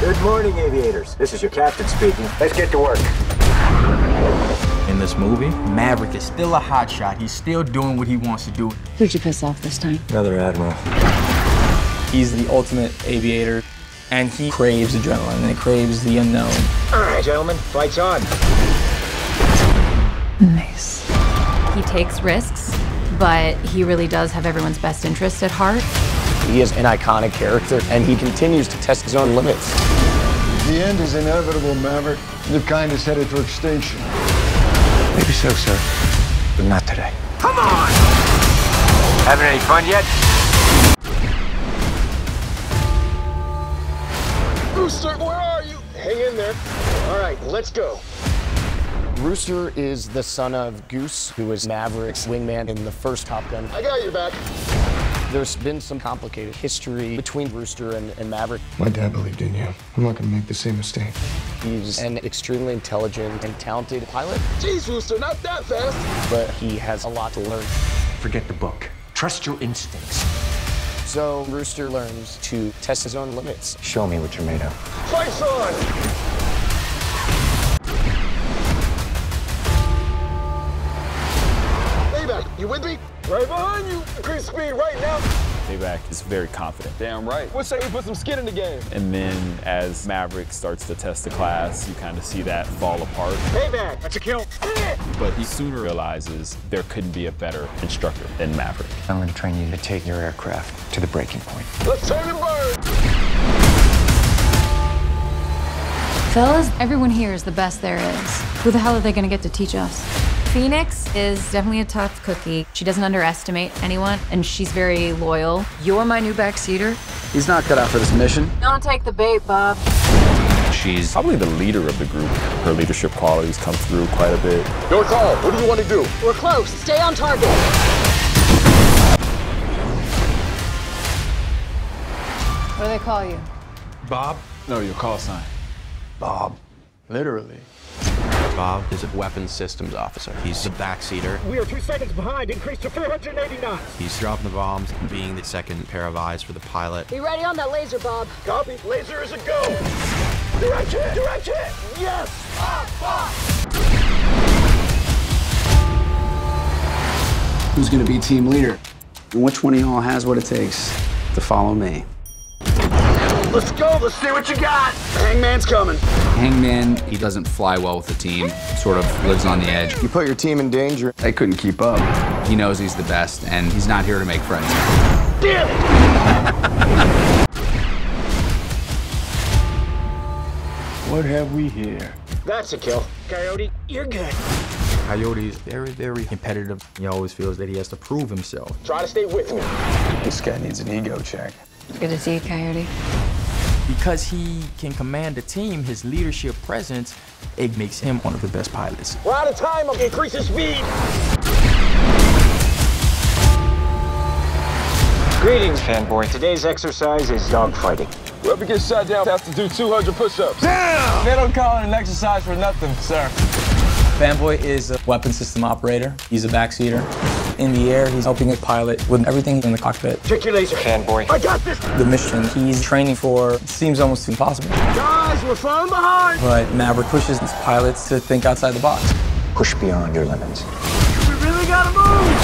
Good morning, aviators. This is your captain speaking. Let's get to work. In this movie, Maverick is still a hotshot. He's still doing what he wants to do. Who'd you piss off this time? Another admiral. He's the ultimate aviator, and he craves adrenaline and he craves the unknown. All right, gentlemen, flight's on. Nice. He takes risks, but he really does have everyone's best interest at heart. He is an iconic character, and he continues to test his own limits. The end is inevitable, Maverick. The kind is headed for extinction. Maybe so, sir. But not today. Come on! Having any fun yet? Rooster, where are you? Hang in there. All right, let's go. Rooster is the son of Goose, who was Maverick's wingman in the first Top Gun. I got your back. There's been some complicated history between Rooster and, and Maverick. My dad believed in you. I'm not gonna make the same mistake. He's an extremely intelligent and talented pilot, Jeez, Rooster, not that fast. but he has a lot to learn. Forget the book. Trust your instincts. So Rooster learns to test his own limits. Show me what you're made of. Fight's on. Payback, you with me? Right behind you. Increase speed right now. Payback is very confident. Damn right. What say we put some skin in the game? And then as Maverick starts to test the class, you kind of see that fall apart. Payback. That's a kill. But he sooner realizes there couldn't be a better instructor than Maverick. I'm going to train you to take your aircraft to the breaking point. Let's turn and burn. Fellas, everyone here is the best there is. Who the hell are they gonna get to teach us? Phoenix is definitely a tough cookie. She doesn't underestimate anyone, and she's very loyal. You're my new backseater. He's not cut out for this mission. Don't take the bait, Bob. She's probably the leader of the group. Her leadership qualities come through quite a bit. Your call. What do you want to do? We're close. Stay on target. What do they call you? Bob? No, your call sign. Bob. Literally. Bob is a weapons systems officer. He's the backseater. We are two seconds behind. Increase to 480 knots. He's dropping the bombs, being the second pair of eyes for the pilot. Be ready on that laser, Bob. Copy. Laser is a go. Direct hit. Direct hit. Yes. Who's gonna be team leader? And which one of y'all has what it takes to follow me? Let's go. Let's see what you got. Hangman's coming. Hangman, he doesn't fly well with the team, sort of lives on the edge. You put your team in danger. They couldn't keep up. He knows he's the best, and he's not here to make friends. Damn it. what have we here? That's a kill. Coyote, you're good. Coyote is very, very competitive. He always feels that he has to prove himself. Try to stay with me. This guy needs an ego check. Good to see you, Coyote. Because he can command a team, his leadership presence, it makes him one of the best pilots. We're out of time. I'm increasing speed. Greetings, fanboy. Today's exercise is dogfighting. Whoever gets shot down has to do 200 push-ups. Damn! They don't call it an exercise for nothing, sir. Fanboy is a weapon system operator. He's a backseater. In the air, he's helping a pilot with everything in the cockpit. Check your laser. Fanboy. I got this. The mission he's training for seems almost impossible. Guys, we're falling behind. But Maverick pushes his pilots to think outside the box. Push beyond your limits. We really gotta move.